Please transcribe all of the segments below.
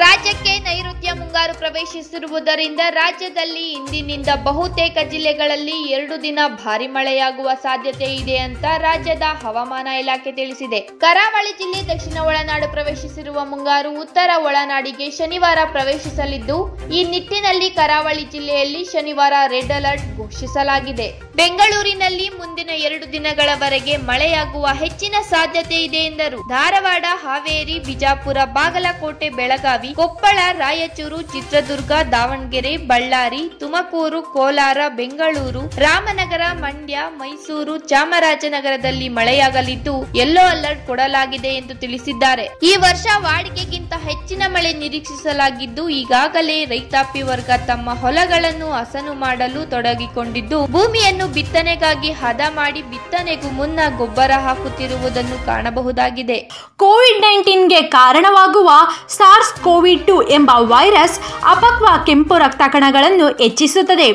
ರಾಜ್ಯಕ್ಕೆ ನೈಋತ್ಯ ಮುಂಗಾರು ಪ್ರವೇಶಿಸಿರುವುದರಿಂದ ರಾಜ್ಯದಲ್ಲಿ ಇಂದಿನಿಂದ ಬಹುತೇಕ ಜಿಲ್ಲೆಗಳಲ್ಲಿ ಎರಡು ದಿನ ಭಾರಿ ಮಳೆಯಾಗುವ ಸಾಧ್ಯತೆ ಇದೆ ಅಂತ ರಾಜ್ಯದ ಹವಾಮಾನ ಇಲಾಖೆ ತಿಳಿಸಿದೆ. ಕರಾವಳಿ ಜಿಲ್ಲೆ ದಕ್ಷಿಣ ಒಳನಾಡು ಪ್ರವೇಶಿಸಿರುವ ಮುಂಗಾರು ಉತ್ತರ ಒಳನಾಡಿಗೆ ಶನಿವಾರ ಪ್ರವೇಶಿಸಲಿದ್ದು, ಈ ನಿಟ್ಟಿನಲ್ಲಿ ಕರಾವಳಿ ಜಿಲ್ಲೆಯಲ್ಲಿ ಶನಿವಾರ ರೆಡ್ ಅಲರ್ಟ್ ಘೋಷಿಸಲಾಗಿದೆ. ಬೆಂಗಳೂರಿನಲ್ಲಿ ಮುಂದಿನ ಎರಡು ದಿನಗಳವರೆಗೆ ಮಳೆಯಾಗುವ ಹೆಚ್ಚಿನ ಸಾಧ್ಯತೆ ಇದೆ ಎಂದರು. ಧಾರವಾಡ, ಹಾವೇರಿ, ಬಿಜಾಪುರ, ಬಾಗಲಕೋಟೆ, ಬೆಳಗಾವಿ ಕೊಪ್ಪಳ, ರಾಯಚೂರು, ಚಿತ್ರದುರ್ಗ, ದಾವಣಗೆರೆ, ಬಳ್ಳಾರಿ, ತುಮಕೂರು, ಕೋಲಾರ, ಬೆಂಗಳೂರು, ರಾಮನಗರ, ಮಂಡ್ಯ, ಮೈಸೂರು, ಚಾಮರಾಜನಗರದಲ್ಲಿ ಮಳೆಯಾಗಲಿದ್ದು ಯೆಲ್ಲೋ ಅಲರ್ಟ್ ಕೊಡಲಾಗಿದೆ ಎಂದು ತಿಳಿಸಿದ್ದಾರೆ. ಈ ವರ್ಷ ವಾಡಿಕೆಗಿಂತ ಹೆಚ್ಚಿನ ಮಳೆ ನಿರೀಕ್ಷಿಸಲಾಗಿದ್ದು ಈಗಾಗಲೇ ರೈತಾಪಿ ವರ್ಗ ತಮ್ಮ ಹೊಲಗಳನ್ನು ಹಸನು ಮಾಡಲು ತೊಡಗಿಕೊಂಡಿದ್ದು ಭೂಮಿಯನ್ನು ಬಿತ್ತನೆಗಾಗಿ ಹದ ಮಾಡಿ ಬಿತ್ತನೆಗೂ ಮುನ್ನ ಗೊಬ್ಬರ ಹಾಕುತ್ತಿರುವುದನ್ನು ಕಾಣಬಹುದಾಗಿದೆ. ಕೋವಿಡ್ ನೈನ್ಟೀನ್ಗೆ ಕಾರಣವಾಗುವ ಸಾರ್ಸ್ ಕೋವಿಡ್ ಟು ಎಂಬ ವೈರಸ್ ಅಪಕ್ವ ಕೆಂಪು ರಕ್ತ ಕಣಗಳನ್ನು ಹೆಚ್ಚಿಸುತ್ತದೆ.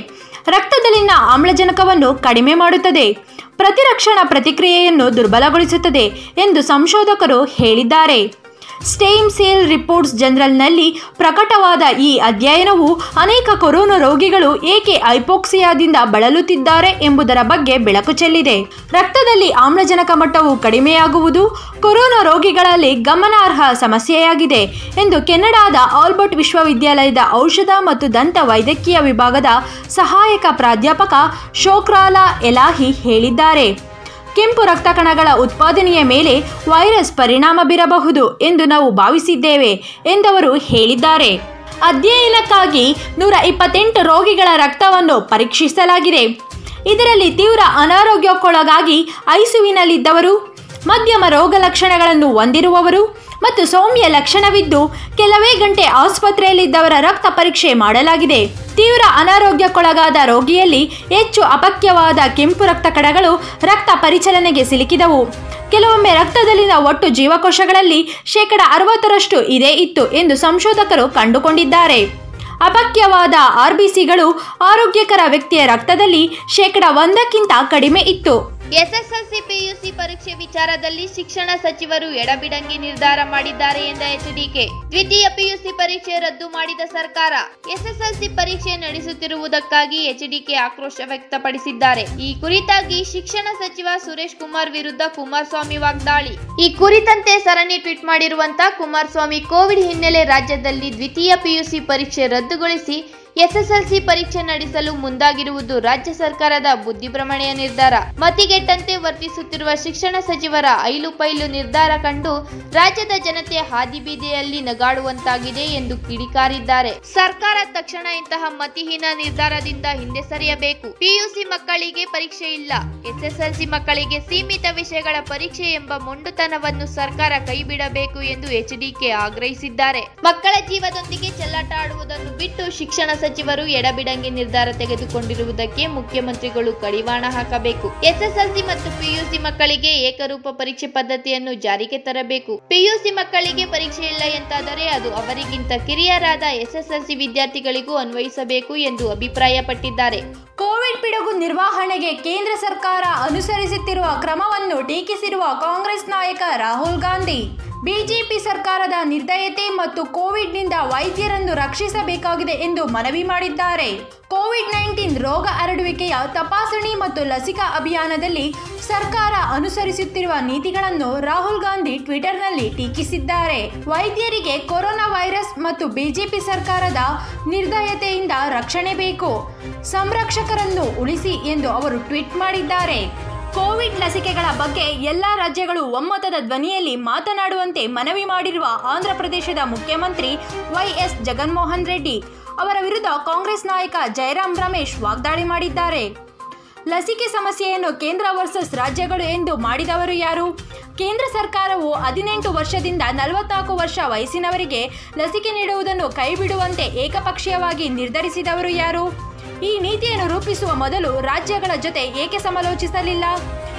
ರಕ್ತದಲ್ಲಿನ ಆಮ್ಲಜನಕವನ್ನು ಕಡಿಮೆ ಮಾಡುತ್ತದೆ. ಪ್ರತಿರಕ್ಷಣಾ ಪ್ರತಿಕ್ರಿಯೆಯನ್ನು ದುರ್ಬಲಗೊಳಿಸುತ್ತದೆ ಎಂದು ಸಂಶೋಧಕರು ಹೇಳಿದ್ದಾರೆ. ಸ್ಟೇಮ್ ಸೇಲ್ ರಿಪೋರ್ಟ್ಸ್ ಜನರಲ್ನಲ್ಲಿ ಪ್ರಕಟವಾದ ಈ ಅಧ್ಯಯನವು ಅನೇಕ ಕೊರೋನಾ ರೋಗಿಗಳು ಏಕೆ ಐಪೋಕ್ಸಿಯಾದಿಂದ ಬಳಲುತ್ತಿದ್ದಾರೆ ಎಂಬುದರ ಬಗ್ಗೆ ಬೆಳಕು ಚೆಲ್ಲಿದೆ. ರಕ್ತದಲ್ಲಿ ಆಮ್ಲಜನಕ ಮಟ್ಟವು ಕಡಿಮೆಯಾಗುವುದು ಕೊರೋನಾ ರೋಗಿಗಳಲ್ಲಿ ಗಮನಾರ್ಹ ಸಮಸ್ಯೆಯಾಗಿದೆ ಎಂದು ಕೆನಡಾದ ಆಲ್ಬರ್ಟ್ ವಿಶ್ವವಿದ್ಯಾಲಯದ ಔಷಧ ಮತ್ತು ದಂತ ವೈದ್ಯಕೀಯ ವಿಭಾಗದ ಸಹಾಯಕ ಪ್ರಾಧ್ಯಾಪಕ ಶೋಕ್ರಾಲಾ ಎಲಾಹಿ ಹೇಳಿದ್ದಾರೆ. ಕೆಂಪು ರಕ್ತ ಕಣಗಳ ಉತ್ಪಾದನೆಯ ಮೇಲೆ ವೈರಸ್ ಪರಿಣಾಮ ಬೀರಬಹುದು ಎಂದು ನಾವು ಭಾವಿಸಿದ್ದೇವೆ ಎಂದವರು ಹೇಳಿದ್ದಾರೆ. ಅಧ್ಯಯನಕ್ಕಾಗಿ ನೂರ ಇಪ್ಪತ್ತೆಂಟು ರೋಗಿಗಳ ರಕ್ತವನ್ನು ಪರೀಕ್ಷಿಸಲಾಗಿದೆ. ಇದರಲ್ಲಿ ತೀವ್ರ ಅನಾರೋಗ್ಯಕ್ಕೊಳಗಾಗಿ ಐಸಿಯುವಿನಲ್ಲಿದ್ದವರು ಮಧ್ಯಮ ರೋಗ ಲಕ್ಷಣಗಳನ್ನು ಹೊಂದಿರುವವರು ಮತ್ತು ಸೌಮ್ಯ ಲಕ್ಷಣವಿದ್ದು ಕೆಲವೇ ಗಂಟೆ ಆಸ್ಪತ್ರೆಯಲ್ಲಿದ್ದವರ ರಕ್ತ ಪರೀಕ್ಷೆ ಮಾಡಲಾಗಿದೆ. ತೀವ್ರ ಅನಾರೋಗ್ಯಕ್ಕೊಳಗಾದ ರೋಗಿಯಲ್ಲಿ ಹೆಚ್ಚು ಅಪಕ್ಯವಾದ ಕೆಂಪು ರಕ್ತ ಕಣಗಳು ರಕ್ತ ಪರಿಚಲನೆಗೆ ಸಿಲುಕಿದವು. ಕೆಲವೊಮ್ಮೆ ರಕ್ತದಲ್ಲಿನ ಒಟ್ಟು ಜೀವಕೋಶಗಳಲ್ಲಿ ಶೇಕಡ ಅರವತ್ತರಷ್ಟು ಇದೇ ಇತ್ತು ಎಂದು ಸಂಶೋಧಕರು ಕಂಡುಕೊಂಡಿದ್ದಾರೆ. ಅಪಕ್ಯವಾದ ಆರ್ಬಿಸಿಗಳು ಆರೋಗ್ಯಕರ ವ್ಯಕ್ತಿಯ ರಕ್ತದಲ್ಲಿ ಶೇಕಡ ಒಂದಕ್ಕಿಂತ ಕಡಿಮೆ ಇತ್ತು. ಎಸ್ಎಸ್ಎಲ್ಸಿ ಪಿಯುಸಿ ಪರೀಕ್ಷೆ ವಿಚಾರದಲ್ಲಿ ಶಿಕ್ಷಣ ಸಚಿವರು ಎಡಬಿಡಂಗಿ ನಿರ್ಧಾರ ಮಾಡಿದ್ದಾರೆ ಎಂದ ಎಚ್ಡಿಕೆ ದ್ವಿತೀಯ ಪಿಯುಸಿ ಪರೀಕ್ಷೆ ರದ್ದು ಮಾಡಿದ ಸರ್ಕಾರ. ಎಸ್ಎಸ್ಎಲ್ಸಿ ಪರೀಕ್ಷೆ ನಡೆಸುತ್ತಿರುವುದಕ್ಕಾಗಿ ಎಚ್ಡಿಕೆ ಆಕ್ರೋಶ ವ್ಯಕ್ತಪಡಿಸಿದ್ದಾರೆ. ಈ ಕುರಿತಾಗಿ ಶಿಕ್ಷಣ ಸಚಿವ ಸುರೇಶ್ ಕುಮಾರ್ ವಿರುದ್ಧ ಕುಮಾರಸ್ವಾಮಿ ವಾಗ್ದಾಳಿ. ಈ ಕುರಿತಂತೆ ಸರಣಿ ಟ್ವೀಟ್ ಮಾಡಿರುವಂತಹ ಕುಮಾರಸ್ವಾಮಿ ಕೋವಿಡ್ ಹಿನ್ನೆಲೆ ರಾಜ್ಯದಲ್ಲಿ ದ್ವಿತೀಯ ಪಿಯುಸಿ ಪರೀಕ್ಷೆ ರದ್ದುಗೊಳಿಸಿ ಎಸ್ಎಸ್ಎಲ್ಸಿ ಪರೀಕ್ಷೆ ನಡೆಸಲು ಮುಂದಾಗಿರುವುದು ರಾಜ್ಯ ಸರ್ಕಾರದ ಬುದ್ಧಿಭ್ರಮಣೆಯ ನಿರ್ಧಾರ. ಮತಿಗೆಟ್ಟಂತೆ ವರ್ತಿಸುತ್ತಿರುವ ಶಿಕ್ಷಣ ಸಚಿವರ ಐಲು ಪೈಲು ನಿರ್ಧಾರ ಕಂಡು ರಾಜ್ಯದ ಜನತೆ ಹಾದಿಬೀದಿಯಲ್ಲಿ ನಗಾಡುವಂತಾಗಿದೆ ಎಂದು ಕಿಡಿಕಾರಿದ್ದಾರೆ. ಸರ್ಕಾರ ತಕ್ಷಣ ಇಂತಹ ಮತಿಹೀನ ನಿರ್ಧಾರದಿಂದ ಹಿಂದೆ ಸರಿಯಬೇಕು. ಪಿಯುಸಿ ಮಕ್ಕಳಿಗೆ ಪರೀಕ್ಷೆ ಇಲ್ಲ. ಎಸ್ಎಸ್ಎಲ್ಸಿ ಮಕ್ಕಳಿಗೆ ಸೀಮಿತ ವಿಷಯಗಳ ಪರೀಕ್ಷೆ ಎಂಬ ಮೊಂಡುತನವನ್ನು ಸರ್ಕಾರ ಕೈಬಿಡಬೇಕು ಎಂದು ಎಚ್ಡಿಕೆ ಆಗ್ರಹಿಸಿದ್ದಾರೆ. ಮಕ್ಕಳ ಜೀವದೊಂದಿಗೆ ಚೆಲ್ಲಾಟ ಆಡುವುದನ್ನು ಬಿಟ್ಟು ಶಿಕ್ಷಣ ಸಚಿವರು ಎಡಬಿಡಂಗಿ ನಿರ್ಧಾರ ತೆಗೆದುಕೊಂಡಿರುವುದಕ್ಕೆ ಮುಖ್ಯಮಂತ್ರಿಗಳು ಕಡಿವಾಣ ಹಾಕಬೇಕು. ಎಸ್ಎಸ್ಎಲ್ಸಿ ಮತ್ತು ಪಿಯುಸಿ ಮಕ್ಕಳಿಗೆ ಏಕರೂಪ ಪರೀಕ್ಷೆ ಪದ್ಧತಿಯನ್ನು ಜಾರಿಗೆ ತರಬೇಕು. ಪಿಯುಸಿ ಮಕ್ಕಳಿಗೆ ಪರೀಕ್ಷೆ ಇಲ್ಲ ಎಂತಾದರೆ ಅದು ಅವರಿಗಿಂತ ಕಿರಿಯರಾದ ಎಸ್ಎಸ್ಎಲ್ಸಿ ವಿದ್ಯಾರ್ಥಿಗಳಿಗೂ ಅನ್ವಯಿಸಬೇಕು ಎಂದು ಅಭಿಪ್ರಾಯಪಟ್ಟಿದ್ದಾರೆ. ಕೋವಿಡ್ ಪಿಡುಗು ನಿರ್ವಹಣೆಗೆ ಕೇಂದ್ರ ಸರ್ಕಾರ ಅನುಸರಿಸುತ್ತಿರುವ ಕ್ರಮವನ್ನು ಟೀಕಿಸಿರುವ ಕಾಂಗ್ರೆಸ್ ನಾಯಕ ರಾಹುಲ್ ಗಾಂಧಿ. ಬಿಜೆಪಿ ಸರ್ಕಾರದ ನಿರ್ದಯತೆ ಮತ್ತು ಕೋವಿಡ್ನಿಂದ ವೈದ್ಯರನ್ನು ರಕ್ಷಿಸಬೇಕಾಗಿದೆ ಎಂದು ಮನವಿ ಮಾಡಿದ್ದಾರೆ. ಕೋವಿಡ್ ನೈನ್ಟೀನ್ ರೋಗ ಹರಡುವಿಕೆಯ ತಪಾಸಣೆ ಮತ್ತು ಲಸಿಕಾ ಅಭಿಯಾನದಲ್ಲಿ ಸರ್ಕಾರ ಅನುಸರಿಸುತ್ತಿರುವ ನೀತಿಗಳನ್ನು ರಾಹುಲ್ ಗಾಂಧಿ ಟ್ವಿಟರ್ನಲ್ಲಿ ಟೀಕಿಸಿದ್ದಾರೆ. ವೈದ್ಯರಿಗೆ ಕೊರೋನಾ ವೈರಸ್ ಮತ್ತು ಬಿಜೆಪಿ ಸರ್ಕಾರದ ನಿರ್ದಯತೆಯಿಂದ ರಕ್ಷಣೆ ಬೇಕು. ಸಂರಕ್ಷಕರನ್ನು ಉಳಿಸಿ ಎಂದು ಅವರು ಟ್ವೀಟ್ ಮಾಡಿದ್ದಾರೆ. ಕೋವಿಡ್ ಲಸಿಕೆಗಳ ಬಗ್ಗೆ ಎಲ್ಲ ರಾಜ್ಯಗಳು ಒಮ್ಮತದ ಧ್ವನಿಯಲ್ಲಿ ಮಾತನಾಡುವಂತೆ ಮನವಿ ಮಾಡಿರುವ ಆಂಧ್ರಪ್ರದೇಶದ ಮುಖ್ಯಮಂತ್ರಿ ವೈಎಸ್ ಜಗನ್ಮೋಹನ್ ರೆಡ್ಡಿ ಅವರ ವಿರುದ್ಧ ಕಾಂಗ್ರೆಸ್ ನಾಯಕ ಜಯರಾಮ್ ರಮೇಶ್ ವಾಗ್ದಾಳಿ ಮಾಡಿದ್ದಾರೆ. ಲಸಿಕೆ ಸಮಸ್ಯೆಯನ್ನು ಕೇಂದ್ರ ವರ್ಸಸ್ ರಾಜ್ಯಗಳು ಎಂದು ಮಾಡಿದವರು ಯಾರು? ಕೇಂದ್ರ ಸರ್ಕಾರವು ಹದಿನೆಂಟು ವರ್ಷದಿಂದ ನಲವತ್ನಾಲ್ಕು ವರ್ಷ ವಯಸ್ಸಿನವರಿಗೆ ಲಸಿಕೆ ನೀಡುವುದನ್ನು ಕೈಬಿಡುವಂತೆ ಏಕಪಕ್ಷೀಯವಾಗಿ ನಿರ್ಧರಿಸಿದವರು ಯಾರು? ಈ ನೀತಿಯನ್ನು ರೂಪಿಸುವ ಮೊದಲು ರಾಜ್ಯಗಳ ಜೊತೆ ಏಕೆ ಸಮಾಲೋಚಿಸಲಿಲ್ಲ?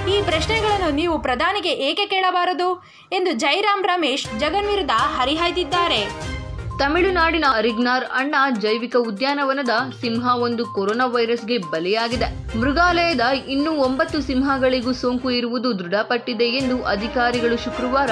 ಈ ಪ್ರಶ್ನೆಗಳನ್ನು ನೀವು ಪ್ರಧಾನಿಗೆ ಏಕೆ ಕೇಳಬಾರದು? ಎಂದು ಜೈರಾಮ್ ರಮೇಶ್ ಜಗನ್ ವಿರುದ್ಧ ಹರಿಹಾಯ್ದಿದ್ದಾರೆ. ತಮಿಳುನಾಡಿನ ಅರಿಗ್ನಾರ್ ಅಣ್ಣ ಜೈವಿಕ ಉದ್ಯಾನವನದ ಸಿಂಹ ಒಂದು ಕೊರೋನಾ ವೈರಸ್ಗೆ ಬಲಿಯಾಗಿದೆ. ಮೃಗಾಲಯದ ಇನ್ನೂ ಒಂಬತ್ತು ಸಿಂಹಗಳಿಗೂ ಸೋಂಕು ಇರುವುದು ದೃಢಪಟ್ಟಿದೆ ಎಂದು ಅಧಿಕಾರಿಗಳು ಶುಕ್ರವಾರ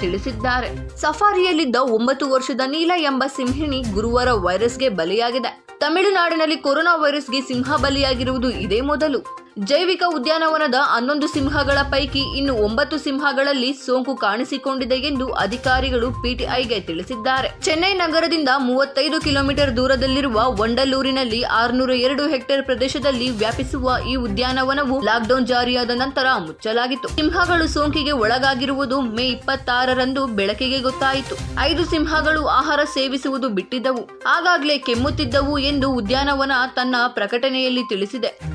ತಿಳಿಸಿದ್ದಾರೆ. ಸಫಾರಿಯಲ್ಲಿದ್ದ ಒಂಬತ್ತು ವರ್ಷದ ನೀಲ ಎಂಬ ಸಿಂಹಿಣಿ ಗುರುವಾರ ವೈರಸ್ಗೆ ಬಲಿಯಾಗಿದೆ. ತಮಿಳುನಾಡಿನಲ್ಲಿ ಕೊರೋನಾ ವೈರಸ್ಗೆ ಸಿಂಹ ಬಲಿಯಾಗಿರುವುದು ಇದೇ ಮೊದಲು. ಜೈವಿಕ ಉದ್ಯಾನವನದ ಹನ್ನೊಂದು ಸಿಂಹಗಳ ಪೈಕಿ ಇನ್ನು ಒಂಬತ್ತು ಸಿಂಹಗಳಲ್ಲಿ ಸೋಂಕು ಕಾಣಿಸಿಕೊಂಡಿದೆ ಎಂದು ಅಧಿಕಾರಿಗಳು ಪಿಟಿಐಗೆ ತಿಳಿಸಿದ್ದಾರೆ. ಚೆನ್ನೈ ನಗರದಿಂದ ಮೂವತ್ತೈದು ಕಿಲೋಮೀಟರ್ ದೂರದಲ್ಲಿರುವ ವಂಡಲೂರಿನಲ್ಲಿ ಆರುನೂರ ಎರಡು ಹೆಕ್ಟೇರ್ ಪ್ರದೇಶದಲ್ಲಿ ವ್ಯಾಪಿಸುವ ಈ ಉದ್ಯಾನವನವು ಲಾಕ್ಡೌನ್ ಜಾರಿಯಾದ ನಂತರ ಮುಚ್ಚಲಾಗಿತ್ತು. ಸಿಂಹಗಳು ಸೋಂಕಿಗೆ ಒಳಗಾಗಿರುವುದು ಮೇ ಇಪ್ಪತ್ತಾರರಂದು ಬೆಳಕಿಗೆ ಗೊತ್ತಾಯಿತು. ಐದು ಸಿಂಹಗಳು ಆಹಾರ ಸೇವಿಸುವುದು ಬಿಟ್ಟಿದ್ದವು. ಆಗಾಗ್ಲೇ ಕೆಮ್ಮುತ್ತಿದ್ದವು ಎಂದು ಉದ್ಯಾನವನ ತನ್ನ ಪ್ರಕಟಣೆಯಲ್ಲಿ ತಿಳಿಸಿದೆ.